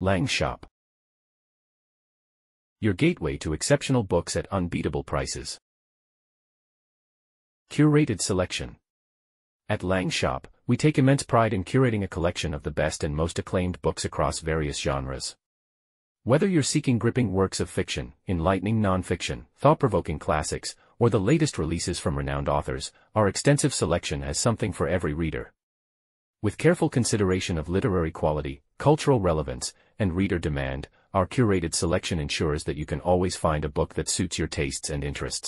Lange Shop. Your gateway to exceptional books at unbeatable prices. Curated Selection. At Lange Shop, we take immense pride in curating a collection of the best and most acclaimed books across various genres. Whether you're seeking gripping works of fiction, enlightening nonfiction, thought-provoking classics, or the latest releases from renowned authors, our extensive selection has something for every reader. With careful consideration of literary quality, cultural relevance, and reader demand, our curated selection ensures that you can always find a book that suits your tastes and interests.